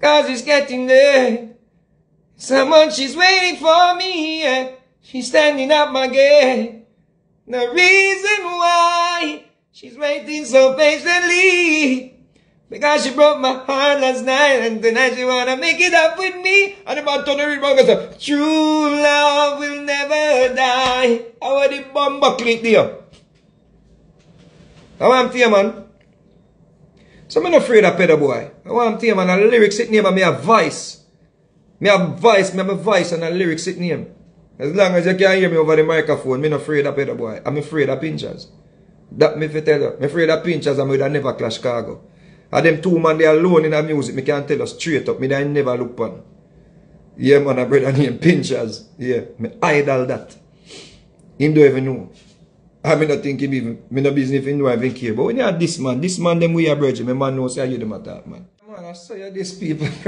Cause it's getting there. Someone, she's waiting for me. Yeah. She's standing at my gate. The reason why she's waiting so patiently. Because she broke my heart last night and tonight she wanna make it up with me. And about to read wrong say, True love will never die. How are the bomber click there? I want to man. So I'm not afraid of pedo boy. I want to man. A lyrics sitting here, but me a voice. Me a voice, me a voice and a lyrics sitting here. As long as you can hear me over the microphone, me not afraid of pedo boy. I'm afraid of pinchers. That me fi tell you. Me afraid of pinchers and me would never clash cargo. And them two man they alone in the music, me can tell you straight up, me I never look on. Yeah man, a brother named Pinchers. Yeah, me idol that. Him don't even know. I mean, I think him even, me no business if he know even care. But when you have this man, this man them we are bridge, my man knows how you them attack, man. Man, I saw you these people,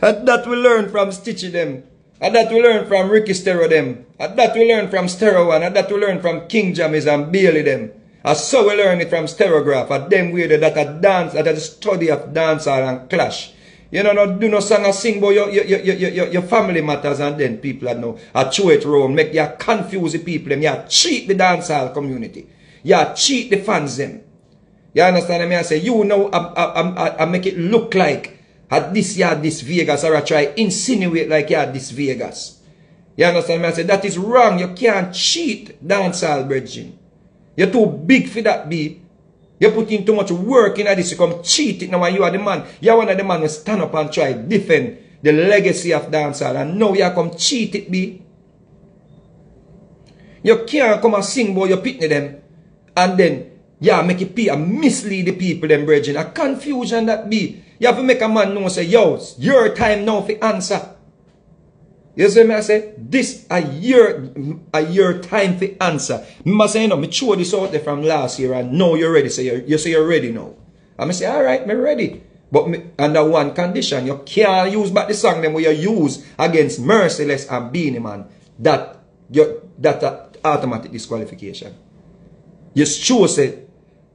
And that we learn from Stitchy them. And that we learn from Ricky Stereo them. And that we learn from Stereo One. And that we learn from King Jammies and Bailey them. And so we learn it from Stereograph. And them way that a dance, that a study of dancehall and clash. You know, no, do no song sing about your, your, your, your, your family matters and then people that know a throw it around, make you confuse the people, them, you cheat the dancehall community. You cheat the fans them. You understand me? I say, you know, I, I, I, I make it look like at this year, this Vegas, or I try insinuate like yeah, this Vegas. You understand me? I say, that is wrong. You can't cheat dancehall, bridging. You're too big for that, be. You put in too much work in this, you come cheat it now and you are the man. You are one of the man who stand up and try defend the legacy of dancehall and now you come cheat it be. You can't come and sing boy you pitney them and then yeah make it be and mislead the people them bridging. A confusion that be. You have to make a man know say yo, your time now for answer. You see me I say, this a year, a year time for answer. Me say, you know, me throw this out there from last year and now you're ready. So you, you say you're ready now. I me say, all right, me ready. But me, under one condition, you can't use back the song them where you use against Merciless and Beenie Man. That, you, that uh, automatic disqualification. You sure say,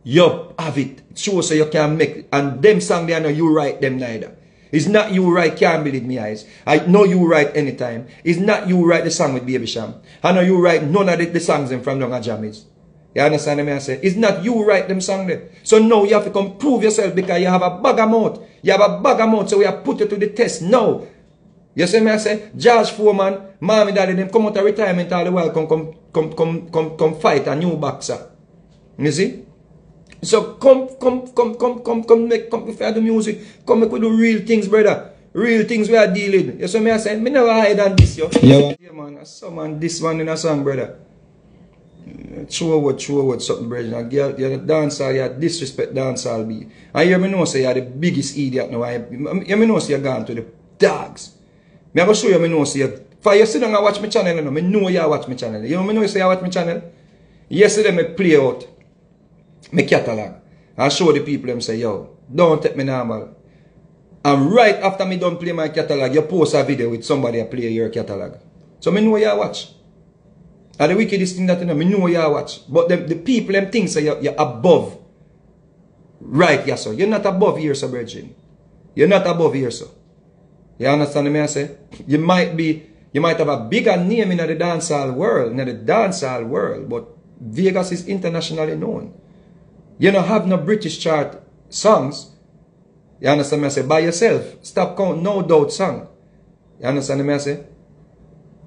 you have it. Sure say you can't make, it. and them song they know you write them neither. It's not you write Can't Believe Me Eyes. I know you write anytime. It's not you write the song with Baby Cham. I know you write none of the, the songs in from Donga Jammies. You understand me I say? It's not you write them song there. So now you have to come prove yourself because you have a bag of mouth. You have a bag of mouth so we have put you to the test now. You see me I say? George Foreman, mommy, daddy, them come out of retirement all the while come, come, come, come, come, come fight a new boxer. You see? So come, come, come, come, come, come, make, come prefer the music. Come make we do real things, brother. Real things we are dealing. You see me I say, me never hide on this, yo. Yeah, yeah man. I saw man this man in a song, brother. True word, true word, something, brother. You're, you're the dancer, you disrespect dancehall be. And you me know say you're the biggest idiot now. Um, you me know say you're gone to the dogs. Me I go show you me know say you're For you sit down and watch my channel, you know. Me know you watch my channel. You know me know you say you watch my channel. Yesterday me play out. Me catalog and show the people them say, yo, don't take me normal. And right after me done play my catalog, you post a video with somebody that play your catalog. So me know you watch. And the wickedest thing that you know, me know you watch. But the, the people them think say you're, you're above. Right, yes, sir. You're not above here, sir, Virgin. You're not above here, sir. You understand me I say? You might be, you might have a bigger name in the dancehall world, in the dancehall world, but Vegas is internationally known. You don't have no British chart songs. You understand me I say? By yourself. Stop count no doubt song. You understand me I say?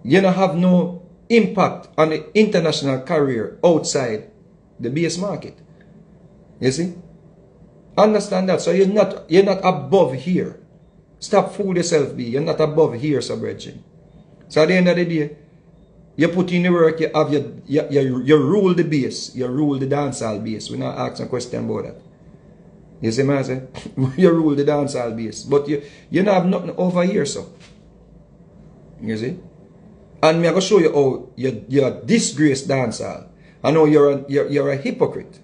You don't have no impact on the international career outside the BS market. You see? Understand that. So you're not you're not above here. Stop fool yourself, be. You're not above here, so. So at the end of the day, you put in the work, you have your, you, you, you rule the base, you rule the dancehall base. We're not asking a question about that. You see what I you rule the dancehall base. But you, you don't have nothing over here, so. You see? And me I go show you how you, you're disgraced dancehall. I know you're a, you're, you're a hypocrite.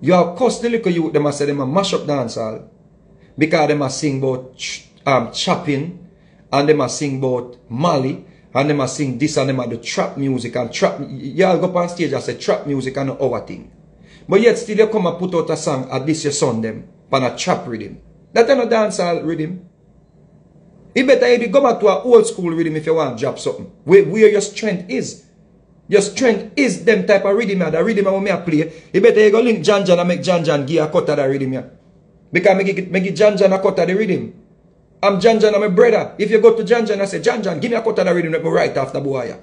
You have cussed the little youth, them I say them a mash up dancehall. Because them a sing about ch um, chopping, and them a sing about Mali, and them a sing this and them a do trap music and trap. Y'all go up on stage and say trap music and our thing. But yet still you come and put out a song and this your son them. Pan a trap rhythm. That ain't no dancehall rhythm. It better you go back to an old school rhythm if you want to drop something. Where, where your strength is. Your strength is them type of rhythm. The rhythm I want me to play. You better you go link Jan Jan and make Jan Jan give a cut of the rhythm. Because make it, make it Jan Jan a cut of the rhythm. I'm Jan Jan, I'm a brother. If you go to Jan Jan and say, Jan Jan, give me a cut of the rhythm, let me write after boy.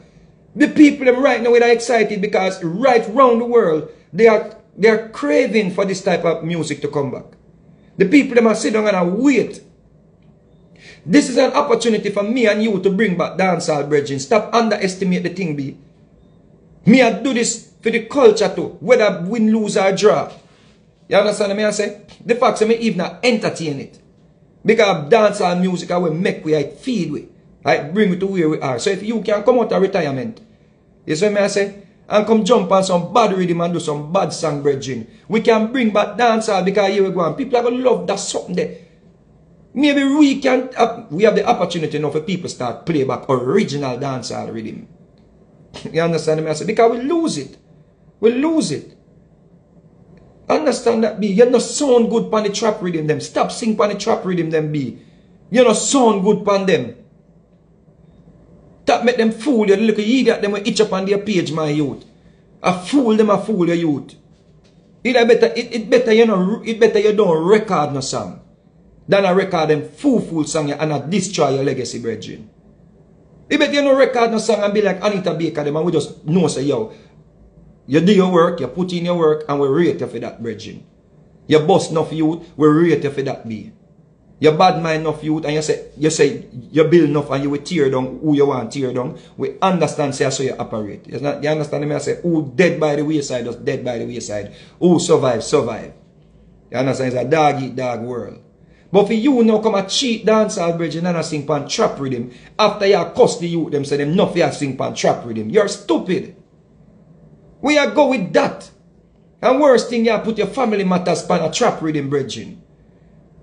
The people them right now are excited because right round the world, they are they are craving for this type of music to come back. The people them are sitting and wait. This is an opportunity for me and you to bring back dancehall brethren. Stop underestimate the thing be. Me I do this for the culture too, whether win, lose or draw. You understand me I say? The fact that me even entertain it. Because dancehall music I will make we I feed we. I bring we to where we are. So if you can come out of retirement, you see me I say? And come jump on some bad rhythm and do some bad song brethren. We can bring back dancehall because here we go and people are going to love that something there. Maybe we can, uh, we have the opportunity now for people start play back original dancehall rhythm. You understand me? I say, because we lose it. We lose it. Understand that be. You no sound good pan the trap rhythm them. Stop sing pan the trap rhythm them be. You no sound good pan them. That make them fool you. Look, you idiot them will itch up on their page, my youth. A fool them a fool your youth. It better it, it better you know it better you don't record no song than a record them fool fool song and a destroy your legacy, brethren. It better you know record no song and be like Anita Baker them and we just know say yo. You do your work, you put in your work, and we rate you for that, brethren. You bust enough youth, we rate you for that be. You bad mind enough youth and you say you say you build enough and you will tear down who you want tear down. We understand say so you operate. You, not, you understand me? I say who dead by the wayside just dead by the wayside. Who survive, survive. You understand? It's a dog eat dog world. But for you now come a cheat dancehall bridge and I sing pan trap rhythm. After you cuss the youth them say them enough you sing pan trap rhythm. You're stupid. We are go with that. And worst thing you put your family matters pan a trap reading bridging.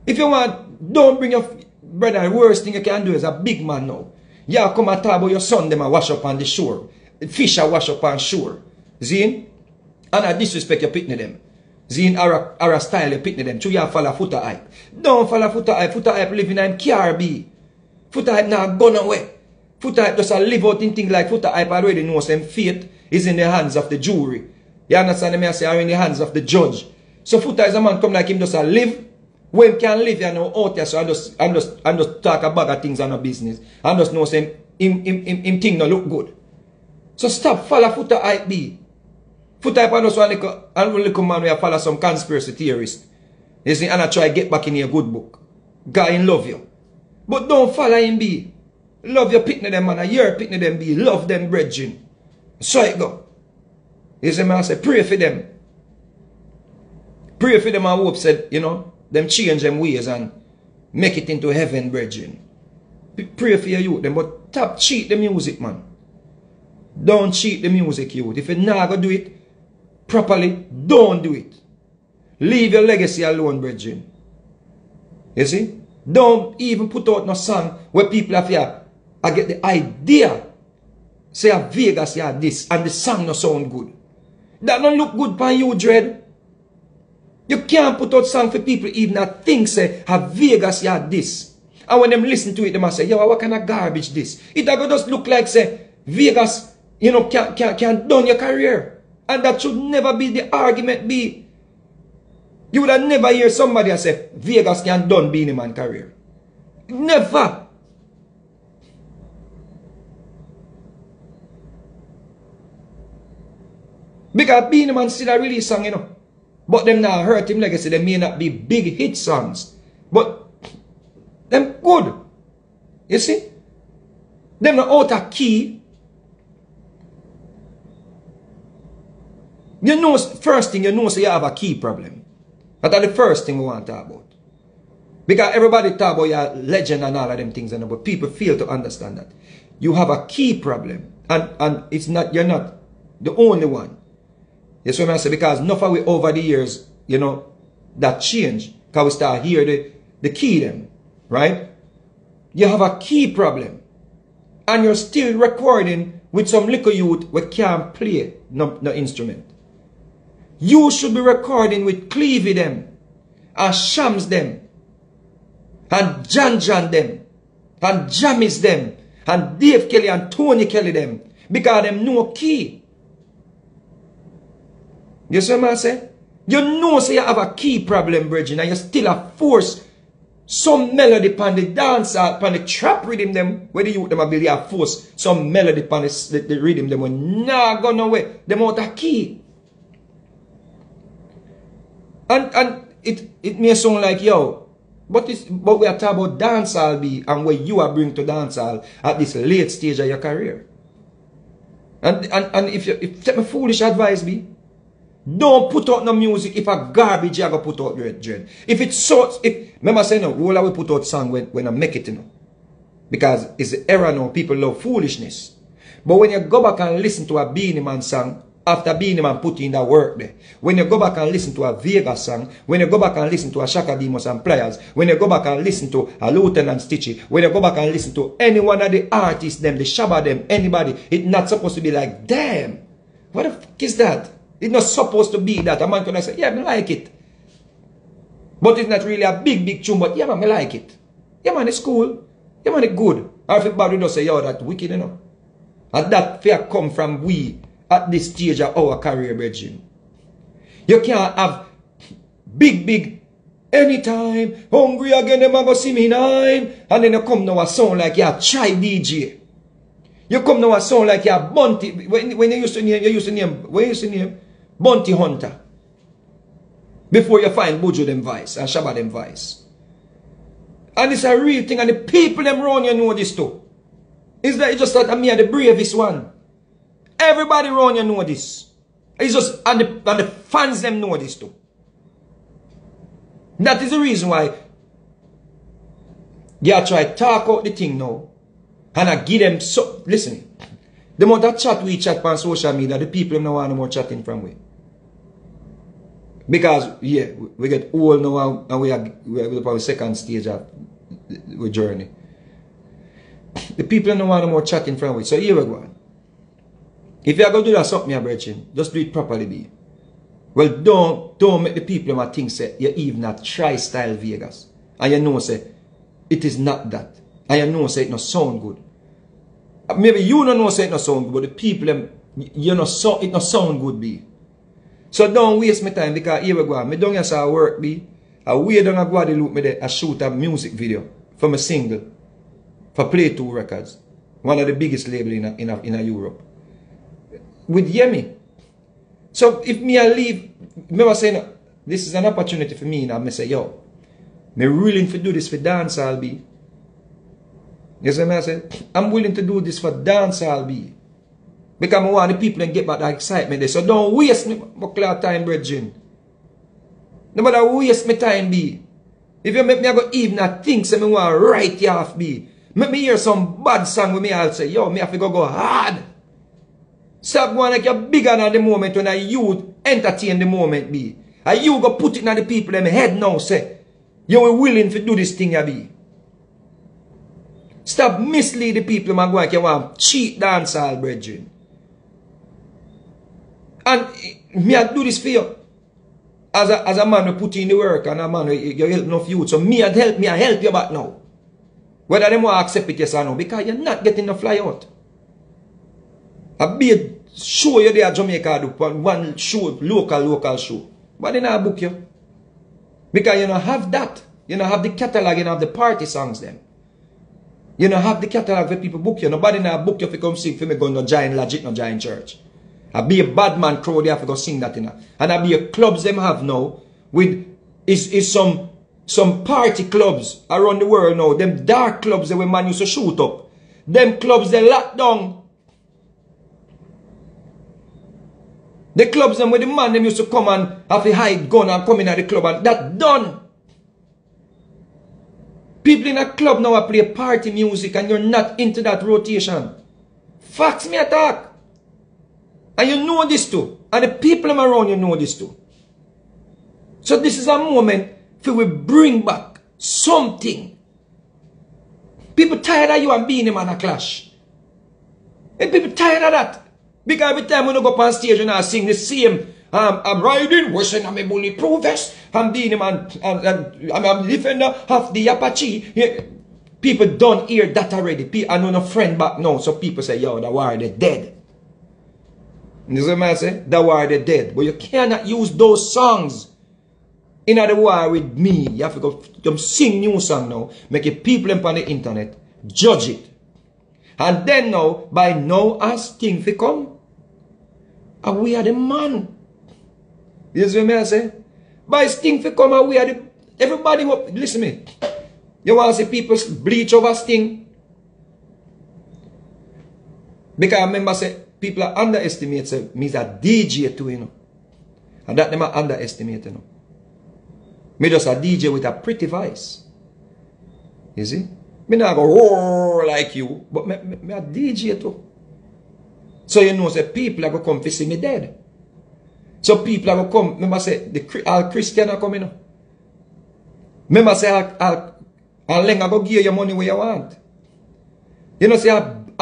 If you want don't bring your brother. Worst thing you can do is a big man now. Yeah, come and talk your son, them a wash up on the shore. Fish a wash up on shore. Zin? And I disrespect your pitney them. Zin our, our style you pitney them. So you follow Foota Hype. Don't follow Foota Hype. Foota Hype living in car B. Foota Hype now gone away. Foota Hype just a live out in things like Foota Hype already knows them fate is in the hands of the jury. You understand me? I say are in the hands of the judge. So Foota is a man come like him just a live when can live here now out here, so I just, I just, I just talk about things on a business. I just know saying him, him, him, him thing no look good. So stop follow Foota Hype be. Foota Hype just one little, one little man where follow some conspiracy theorist. You see, and I try get back in your good book. God in love you. But don't follow him be. Love your pitney them man, a year pitney them be. Love them brethren. So it go. You see, man, I say, pray for them. Pray for them and hope said, you know, them change them ways and make it into heaven, brethren. Pray for your youth, them, but stop cheat the music, man. Don't cheat the music, youth. If you not gonna do it properly, don't do it. Leave your legacy alone, brethren. You see? Don't even put out no song where people have here. I get the idea. Say a Vegas, yeah, this, and the song no sound good. That don't look good by you, Dread. You can't put out song for people even that think say have Vegas you this. And when them listen to it, they must say, yo, what kind of garbage this? It just look like say Vegas, you know, can can can done your career. And that should never be the argument be. You would have never hear somebody say Vegas can't done Beenie Man career. Never. Because Beenie Man still a release song, you know. But them now hurt him legacy. They may not be big hit songs. But them good. You see? Them not out of key. You know, first thing you know, so you have a key problem. That's the first thing we want to talk about. Because everybody talk about your legend and all of them things, and but people fail to understand that. You have a key problem. And and it's not you're not the only one. You see what I say? Because enough of we over the years, you know, that change. Because we start hear the, the key them. Right? You have a key problem. And you're still recording with some little youth we can't play no, no instrument. You should be recording with Clevie them. And Shams them. and John John them, and Jamis them, and Dave Kelly and Tony Kelly them, because them know key. You see what I say? You know say you have a key problem, Bridget, and you still a force some melody upon the dance uh, upon the trap rhythm them where the youth them ability have force some melody upon the, the, the rhythm them when nah go nowhere. Them out a key. And and it it may sound like yo, but it's but we are talking about dancehall be and where you are bring to dancehall at this late stage of your career. And and, and if you if take my foolish advice be, don't put out no music if a garbage you go put out your dread. If it's so if remember saying no, all I will put out song when, when I make it, you know. Because it's the era now, people love foolishness. But when you go back and listen to a Beenie Man song, after Beenie Man put in that work there, when you go back and listen to a Vega song, when you go back and listen to a Chaka Demus and Pliers, when you go back and listen to a Lieutenant Stitchy, when you go back and listen to any one of the artists, them, the Shabba them, anybody, it's not supposed to be like, damn, what the fuck is that? It's not supposed to be that. A man can say, yeah, I like it. But it's not really a big, big tune, but yeah, man, I like it. Yeah, man, it's cool. Yeah, man, it's good. Or if everybody does say, yo, that wicked, you know. And that fear come from we at this stage of our career, brethren. You can't have big, big anytime, hungry again, them go see me nine, and then you come now a sound like you're a try DJ. You come now a sound like you're a bunty. When, when you used to name, you used to name, when you used to name, Bounty Hunter. Before you find Buju them vice and Shabba them vice. And it's a real thing and the people them around you know this too. It's that it's just that uh, me are the bravest one. Everybody around you know this. It's just and the, and the fans them know this too. That is the reason why they you try talk out the thing now. And I give them so listen. The more that chat we chat on social media, the people them no want no more chatting from we. Because, yeah, we get old now and we are, we are on the second stage of the journey. The people don't want no more chatting from we. So here we go. If you are going to do that something, brethren, just do it properly, be. Well, don't, don't make the people my think say you even not try style Vegas. And you know say it is not that. And you know say it not sound good. Maybe you don't know say it not sound good, but the people them you know so it not sound good be. So don't waste my time because here we go. Me don't just uh, work be. I way down a Guadeloupe me there, I shoot a music video for my single for Play 2 Records. One of the biggest label in a, in a, in a Europe. With Yemi. So if me I leave, remember saying this is an opportunity for me now. I say, yo, me willing to do this for dance I'll be. You see what I say? I'm willing to do this for dance I'll be. Because I want the people and get back that excitement there. So don't waste my time, brethren. No matter waste my time be. If you make me go even a think so me want write you off be. Make me hear some bad song with me I'll say, yo, me have to go go hard. Stop going like you're bigger than the moment when a youth entertain the moment be. And you go put it in the people in head now say, you are willing to do this thing you be. Stop mislead the people man go like you want cheat dancehall brethren. And me I do this for you. As a, as a man who put in the work and a man who you help enough youth. So me I help me I help you back now. Whether them want to accept it yes or no. Because you're not getting the fly out. I be show you there Jamaica do one show, local, local show. But they not book you. Because you don't have that. You don't have the catalog, you don't have the party songs them. You don't have the catalog for people book you. Nobody not book you if you come sing for me going to giant logic, no giant church. I be a bad man crowd have to go sing that in And I be a clubs them have now with is is some some party clubs around the world now. Them dark clubs that when man used to shoot up. Them clubs they lock down. The clubs them where the man them used to come and have a hide gun and come in at the club and that done. People in a club now play party music and you're not into that rotation. Facts me attack. And you know this too. And the people around you know this too. So this is a moment for we bring back something. People tired of you and being on a clash. And people tired of that. Because every time when we go up on stage and I sing the same I'm, I'm riding, wishing I'm a bulletproof vest. I'm being a man, I'm, I'm, I'm defender of the Apache. Yeah. People don't hear that already. I know no friend back now, so people say, yo, the war, they dead. You see what I say? The war, they dead. But you cannot use those songs in the war with me. You have to go sing new song now. Make it people on the internet. Judge it. And then now, by now as things come, and we are the man. You see what I say? By Sting for come we are the everybody listen me. You want to see people bleach over Sting? Because I remember say people are underestimate say me a DJ too, you know. And that them are underestimate, you know. Me just a DJ with a pretty voice. You see? Me not go roar like you, but me, me, me a DJ too. So you know, say people are going to come to see me dead. So people are going to come. Remember say, the, all Christian are coming. you know. Remember say, all, all, all Lenga go give you your money where you want. You know, say,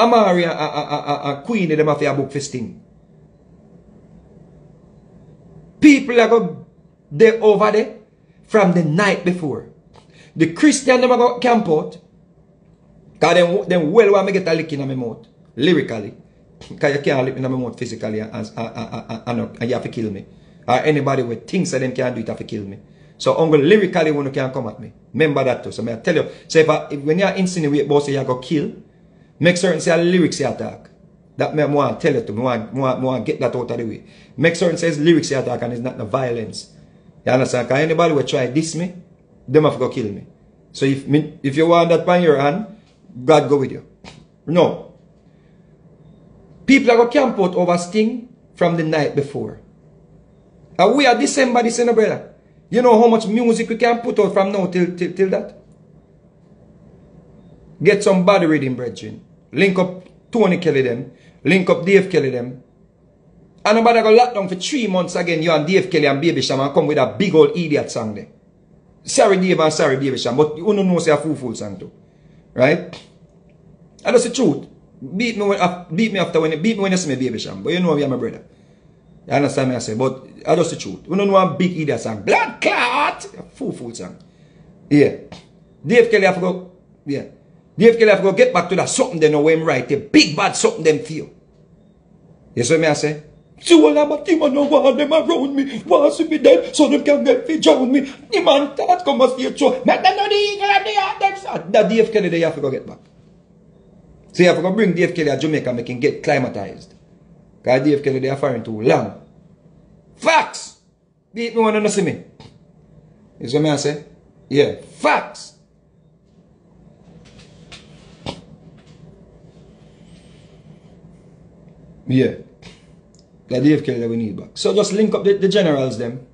Amari and, and, and Queen, them have a book festing. People are going there over there from the night before. The Christian them going camp out. Because them, them well want me get a lick in my mouth. Lyrically. Because you can't live in my mouth physically and, and, and, and, and you have to kill me. Or anybody with things that them can do it have to kill me. So only lyrically when you can come at me. Remember that too. So I tell you, so if, I, if when you insinuate boss you go kill, make certain say lyrics you attack. That me want tell it to me want, want, want get that out of the way. Make certain says lyrics you attack and it's not the violence. You understand? Because anybody will try this me, them have to go kill me. So if me, if you want that by your hand, God go with you. No. People are going to camp out over Sting from the night before. And we are December, this brother. You know how much music we can put out from now till, till, till that? Get some body reading, brethren. link up Tony Kelly them, link up Dave Kelly them. And nobody go lock down for three months again, you and Dave Kelly and Baby Sham and come with a big old idiot song there. Sorry Dave and sorry Baby Sham, but you don't know say a fool fool song too. Right? And that's the truth. Beat me, when, beat me after when you beat me when you see me Baby Sham, but you know me and my brother. You understand me I say, but that's the truth. We don't know a big idiot song. Blood clot! Fool fool song. Yeah. Dave Kelly have to go, yeah. If Kelefko get back to that, something they know him right. The big bad something them feel. You see me I say? See what I'm a team and no one them around me. Wants to be dead so them can get fit around me. The man thought come and see so. Make them know the eagle and the heart them. That DF Kelly they have to go get back. So you have to bring DF Kelly to Jamaica make him get climatized. Because DF Kelly they are firing too long. Facts! Beat me one and see me. You see me I say? Yeah, facts. Yeah. That Dave Kelly that we need back. So just link up the, the generals them.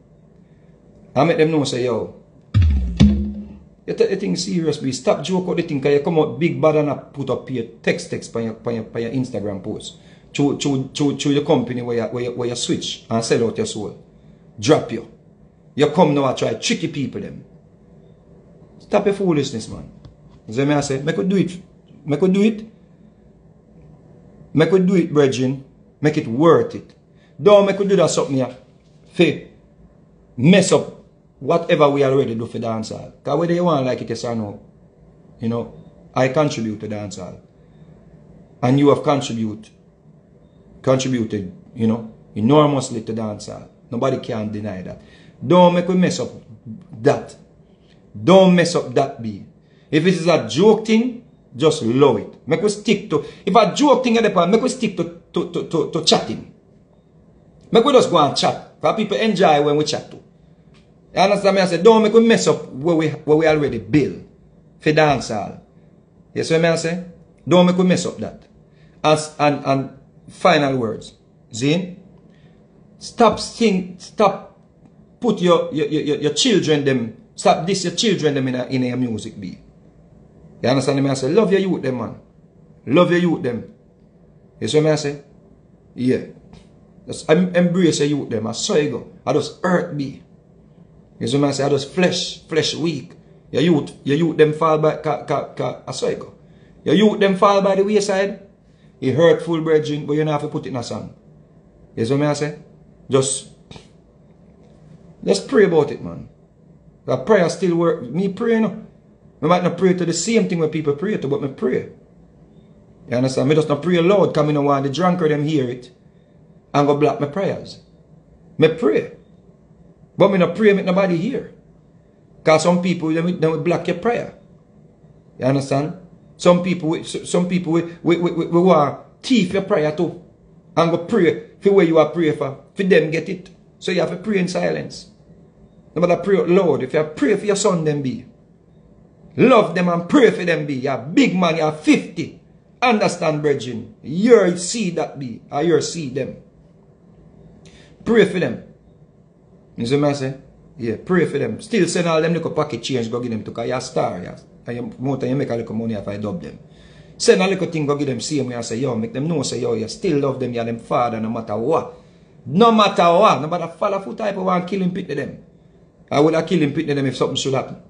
I make them know say, yo, you take the thing serious, be stop joke out the thing, because you come out big bad and put up your text text on your, on your, your Instagram post. To, to, to, to the company where you, where, you, where you switch and sell out your soul. Drop you. You come now and try tricky people them. Stop your foolishness, man. See what I say? Make it do it. Make it do it. Make it do it, brethren. Make it worth it. Don't make it do that something here. Faith. Mess up whatever we already do for dancehall. Because whether you want like it, yes or no, you know, I contribute to dancehall. And you have contribute, contributed, you know, enormously to dancehall. Nobody can deny that. Don't make we mess up that. Don't mess up that be. If it is a joke thing, just love it. Make we stick to, if a joke thing at the point, make we stick to, to, to, to, to chatting. Make we just go and chat. Because people enjoy when we chat too. You understand me? I say, don't make we mess up where we, where we already build for dancehall. You see what I say? Don't make we mess up that. As, and, and final words. Zine, stop sing, stop put your, your, your, your children them, stop this your children them in a, in a music beat. You understand me? I say, love your youth them, man. Love your youth them. You see what I say? Yeah. Just embrace your youth them. I saw you go. I just hurt me. You see me say, I just flesh, flesh weak. Your youth, your youth them fall by, ka, ka, ka, I saw you go. Your youth them fall by the wayside. You hurtful brethren, but you don't have to put it in a song. You see me I say? Just Just pray about it, man. That prayer still work. Me pray, you know. I might not pray to the same thing when people pray to, but me pray. You understand? Me just not pray loud because I don't want the drunkard them hear it and go block my prayers. Me pray. But me not pray make nobody hear. Because some people, they will, block your prayer. You understand? Some people, some people we, we, we, we, want thief your prayer too. And go pray for where you are pray for. For them get it. So you have to pray in silence. No matter pray out. If you pray for your son, then be. Love them and pray for them be. You're big man, you're 50. Understand, brethren? Your seed that be. Or your seed them. Pray for them. You see what I say? Yeah, pray for them. Still send all them little pocket change, go give them to because you're a star. Yeah. And you, more time you make a little money if I dub them. Send a little thing, go give them same way and say, yo, make them know, say, yo, you still love them, you're them father no matter what. No matter what. No matter follow Foota Hype of one kill him pit to them. I would have killed him pit to them if something should happen.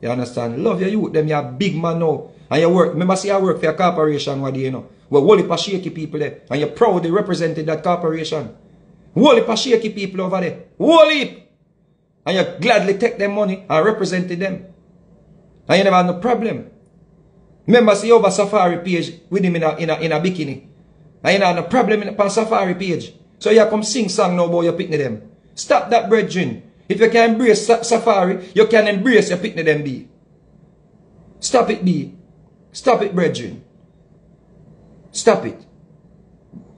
You understand? Love your youth, them, you're a big man now. And you work, remember see I work for a corporation what you know. Well, whole heap shaky people there. And you're proud. proudly represented that corporation. Whole heap shaky people over there. Whole. And you gladly take them money and represented them. And you never have no problem. Remember see over Safari page with him in a, in a, in a bikini. And you know no problem in the Safari page. So you come sing song now about your picnic them. Stop that brethren. If you can embrace Safari, you can embrace your picnic them be. Stop it be. Stop it brethren. Stop it.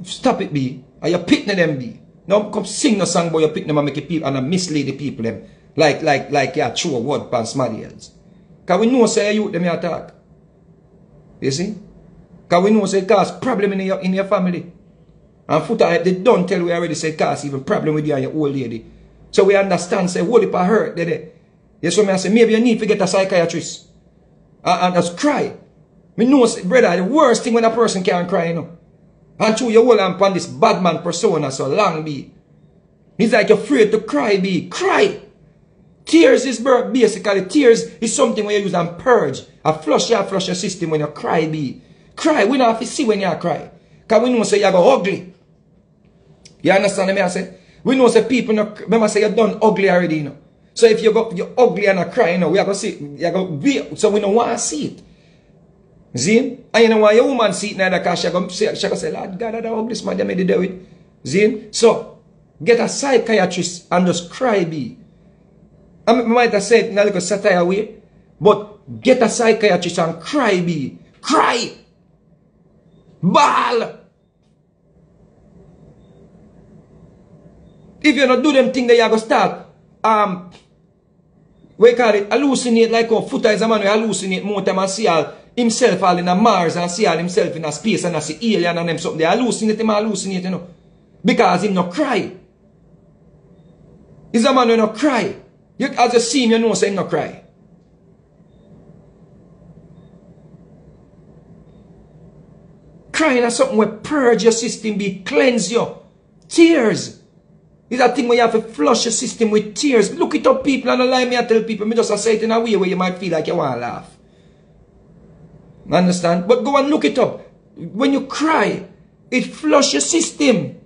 Stop it be. And you picnic them be. Now come sing no song about your picnic and make people and mislead the people them. Like, like, like you true word pan somebody else. Cause we know say you them you attack. You see? Cause we know say cause problem in your, in your family. And foot they don't tell we already say cause even problem with you and your old lady. So we understand, say, if I hurt, did it? Yes, so me I say, maybe you need to get a psychiatrist. And, and just cry. Me know, say, brother, the worst thing when a person can't cry, you know. And through your hold on this bad man persona so long be. He's like afraid to cry be. Cry! Tears is basically, tears is something when you use and purge. A flush your flush your system when you cry be. Cry, we don't have to see when you cry. Because we know say you're ugly. You understand me I say? We know say people, no, remember say you're done ugly already, you know. So if you go, you're ugly and a cry, you know, we are going to see, you go, be, so we don't want to see it. See? And you know why your woman see it now because she going to say, she say, Lord God, that ugly man, they made it it. See? So, get a psychiatrist and just cry be. I might have said in a little satire way, but get a psychiatrist and cry be. Cry! Bawl! If you not do them thing that you go start, um, we call it hallucinate like how Foota is a man who hallucinate more time and see all himself all in a Mars and see all himself in a space and I see alien and them something. They hallucinate him hallucinate, you know. Because him not cry. He's a man who not cry. You, as you see him, you know say him not cry. Crying is something where purge your system, be cleanse you. Tears. It's a thing where you have to flush your system with tears. Look it up, people, and lie me I tell people. Me just say it in a way where you might feel like you want to laugh. Understand? But go and look it up. When you cry, it flush your system.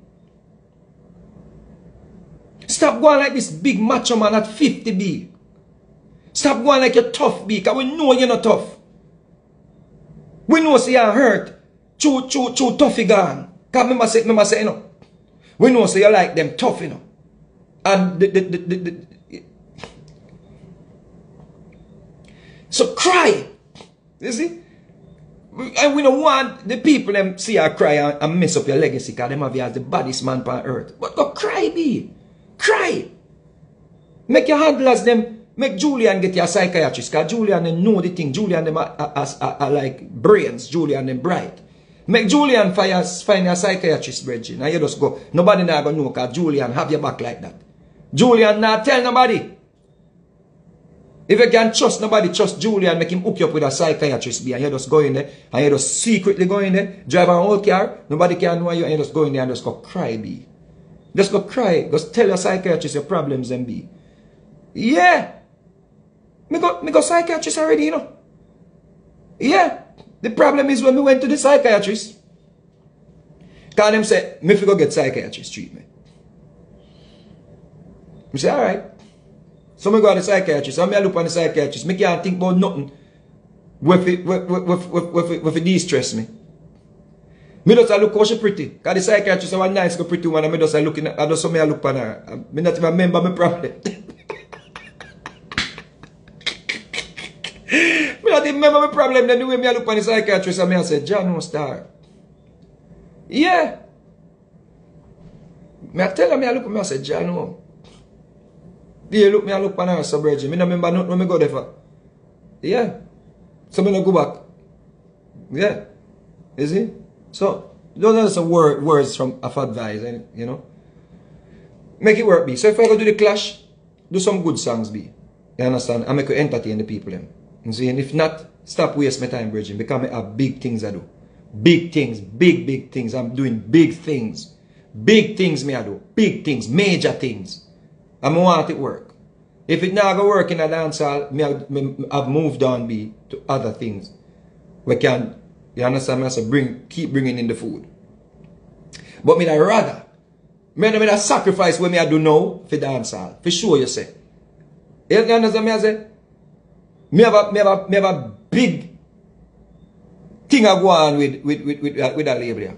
Stop going like this big macho man at 50B. Stop going like you're tough B, because we know you're not tough. We know say you're hurt. Choo, choo, choo, toughy gone. Because remember say, remember say, you know, we know say you like them tough, you know. And the, the, the, the, the So cry. You see? And we don't want the people them see you cry and, and mess up your legacy because them have you as the baddest man on earth. But go cry, be. Cry. Make your handlers them, make Julian get your psychiatrist because Julian them know the thing. Julian them are, are, are, are like brains. Julian them bright. Make Julian find, a psychiatrist, eh, Bridget. And you just go, nobody now gonna know because Julian have your back like that. Julian not tell nobody. If you can trust nobody, trust Julian, make him hook you up with a psychiatrist. Eh, be, and you just go in there, and you just secretly go in there, drive an old car, nobody can know you, and you just go in there and just go cry, be. Just go cry. Just tell your psychiatrist eh, your problems and be. Yeah. Me go, me go psychiatrist already, you know. Yeah. The problem is when we went to the psychiatrist, can them say, me go get psychiatrist treatment. We say, alright. So me go to the psychiatrist, and me I look on the psychiatrist, me can't think about nothing with it, with, with, with, with, with, with it de-stress me. Me just look how she pretty. Cause the psychiatrist is one nice pretty woman and me just looking at I just me I look on her. Me not even remember my problem. not even remember my problem. Then the way me I look on the psychiatrist and me I say, John no star. Yeah. Me I tell her me I look me I say, John no. Yeah, look me I look on her so virgin. Me not remember nothing when me go there for. Yeah. So me no go back. Yeah. You see? So those are some word, words from of advice, eh, you know. Make it work, be. So if I go do the clash, do some good songs, be. You understand? And make you entertain the people, them. And if not, stop waste my time, Bridging. Because I have big things I do. Big things, big, big things. I'm doing big things. Big things me I do. Big things, major things. I want it work. If it not go work in a dance hall, me, I've moved on be to other things. We can, you understand me? I say bring, keep bringing in the food. But me I rather, me I sacrifice what me I do now for dance hall. For sure you say. You understand me I say? Me have a, me have a, me have a big thing I go on with, with, with, with, uh, with, with that.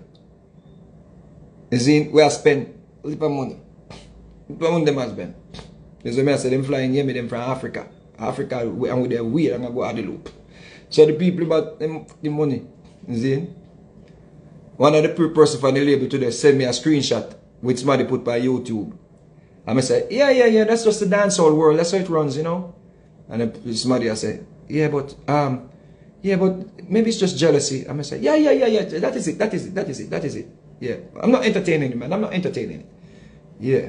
You see, where I spend a little money. A little money them has spend. You see me I say, them flying here, me them from Africa. Africa, and with their weird, going to go out the loop. So the people about them, the money. You see? One of the person from the label today send me a screenshot which somebody put by YouTube. And I say, yeah, yeah, yeah, that's just the dancehall world. That's how it runs, you know. And somebody I say, yeah, but um, yeah, but maybe it's just jealousy. I'm going to say, yeah, yeah, yeah, yeah, that is it, that is it, that is it, that is it. Yeah, I'm not entertaining it, man. I'm not entertaining it. Yeah,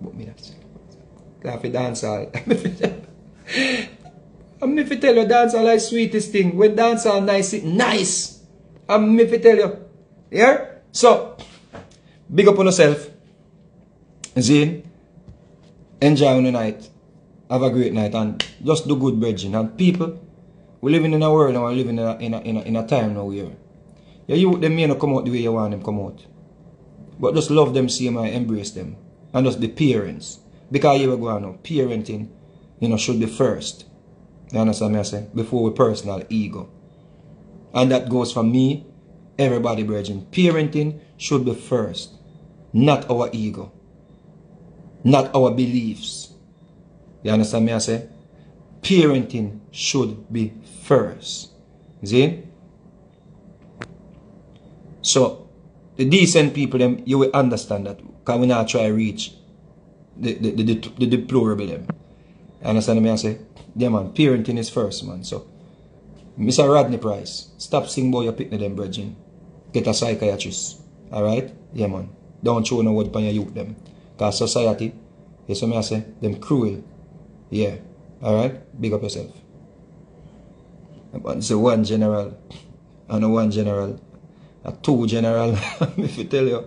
but me that's laugh a dancehall. I'm me fi tell you dancehall like sweetest thing. When dancehall nice, it nice. I'm me fi tell you. Yeah? So, big up on yourself. Zane, enjoy on the night. Have a great night and just do good bridging. And people, we're living in a world and we're living in a, in a, in a, in a time now where yeah, you them may not come out the way you want them come out. But just love them, see them and embrace them. And just be parents. Because you were going on, parenting, you know, should be first. You understand me I say? Before we personal ego. And that goes for me everybody, brethren, parenting should be first, not our ego, not our beliefs. You understand me? I say, parenting should be first. See? So, the decent people, them, you will understand that. Because we not try reach the, the, the, the, the deplorable them. You understand me? I say, yeah man, parenting is first, man. So, Mr. Rodney Price, stop singing about your picnic them, brethren get a psychiatrist. Alright? Yeah, man. Don't show no word upon your youth, them. Because society, you see me I say, them cruel. Yeah. Alright? Big up yourself. It's a one general. And one general. A two general. if you tell you.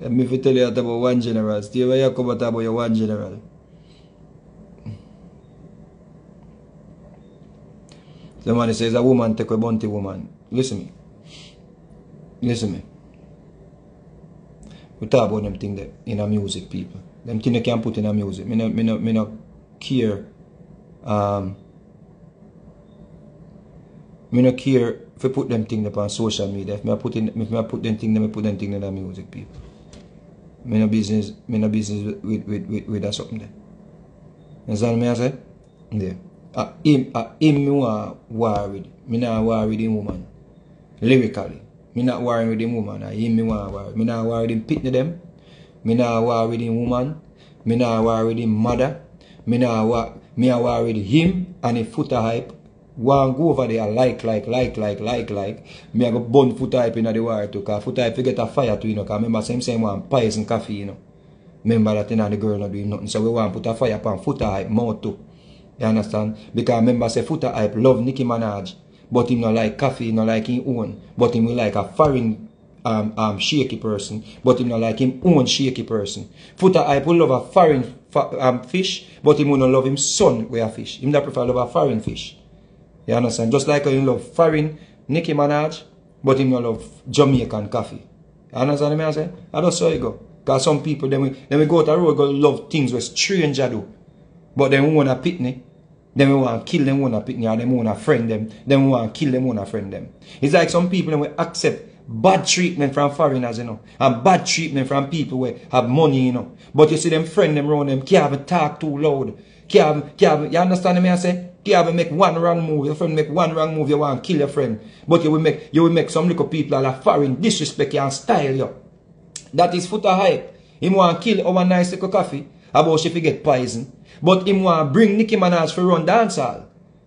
If you tell you about one general. Stay where you come about your one general. The man says a woman take a bounty woman. Listen me. Listen me. We talk about them thing that in a music, people. Them thing they can put in a music. Me no, me no, me no care. Um, me no care if I put them thing up on social media. If me put in, if me put them thing, me put them thing in the music, people. Me no business, me no business with with with, with that something there. You understand me I say? Yeah. Uh, him, uh, him me want war. Me not war with him woman. Lyrically. Me not worrying with them woman. I him me want worry. Me not worry with him pitney them. Me not worry with him woman. Me not worry with him mother. Me worry, me a worry with him and the Foota Hype. One go over there like, like, like, like, like, like. Me a go burn Foota Hype in the war too. Cause Foota Hype get a fire too, you know. Cause remember same same one poison Koffee, you know. Remember that you know, the girl not doing nothing. So we want to put a fire upon Foota Hype more too. You understand? Because remember say Foota Hype love Nicki Minaj. But him not like Koffee, he not like him own. But him like a foreign um, um, shaky person. But him not like him own shaky person. Foota Hype will love a foreign um, fish, but him not love him son with a fish. Him that prefer love a foreign fish. You understand? Just like him love foreign Nicki Minaj, but him not love Jamaican Koffee. You understand what I say? I just saw it go. Because some people, then we, then we go to the road, go love things where stranger do. But them want a pitney. Then we want to kill them want a pitney or them want to friend them. Then we want to kill them want to friend them. It's like some people that we accept bad treatment from foreigners, you know. And bad treatment from people who have money, you know. But you see them friend them around them, can't even talk too loud. Can't, can't, you understand me I say? Can't even make one wrong move. Your friend make one wrong move, you want to kill your friend. But you will make you will make some little people are foreign disrespect you and style you. That is Foota Hype. Him want to kill our nice little Koffee about she get poison. But him want to bring Nicki Minaj for run dancehall.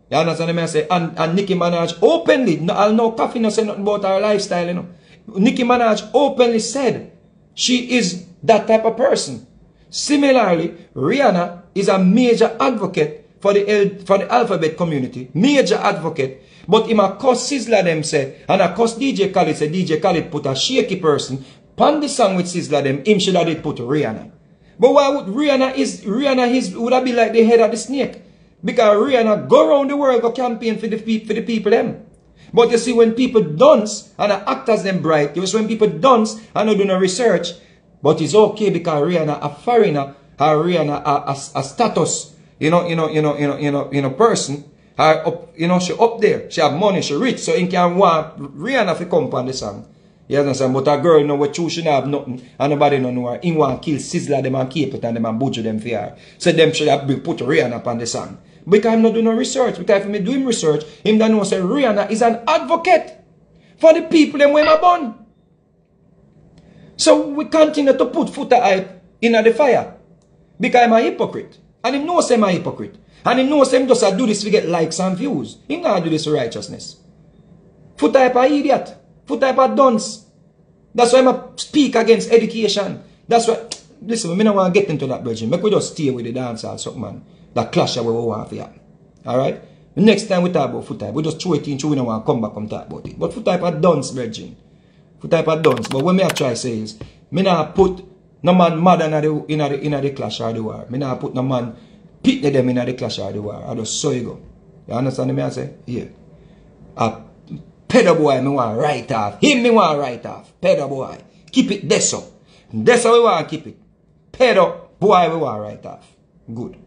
You understand me I say? And, and Nicki Minaj openly, no, I'll know Koffee no say nothing about her lifestyle, you know. Nicki Minaj openly said she is that type of person. Similarly, Rihanna is a major advocate for the for the alphabet community. Major advocate. But him a cuss Sizzla them say, and a cuss DJ Khaled say, DJ Khaled put a shaky person pan the song with Sizzla them, him should have put Rihanna. But why would Rihanna is, Rihanna is, would have be like the head of the snake? Because Rihanna go around the world go campaign for the, for the people them. But you see, when people dance and the actors them bright, you see when people dance and do no research, but it's okay because Rihanna a foreigner, her Rihanna a, a, a, status, you know, you know, you know, you know, you know, you know, person, her up, you know, she up there, she have money, she rich, so in can want Rihanna to come on the song. You understand? But a girl know what you should have nothing and nobody don't know her. He want kill Sizzla them and keep it and them and budget them for her. So them should have put Rihanna on the song. Because I'm not doing no research. Because if me doing research, him don't know say Rihanna is an advocate for the people them when I born. So we continue to put Foota Hype in the fire. Because I'm a hypocrite. And him knows I'm a hypocrite. And him knows him just a do this to get likes and views. He not do this for righteousness. Foota Hype a idiot. Foota Hype of dunce. That's why I'm a speak against education. That's why, listen, we don't want to get into that, virgin. Make we just stay with the dance or something, man. That clash that we want for you. Alright? Next time we talk about Foota Hype, we just throw it in, we don't want to come back and talk about it. But Foota Hype of dunce, virgin. for type of dunce. But what me I try say is, me not put no man mad inna the, inna the, inna the clash or the war. Me not put no man pitney them inna the clash or the war. I just saw you go. You understand me I say? Yeah. A pedo boy me want right off. Him me want right off. Pedo boy. Keep it deso. Deso we want keep it. Pedo boy we want right off. Good.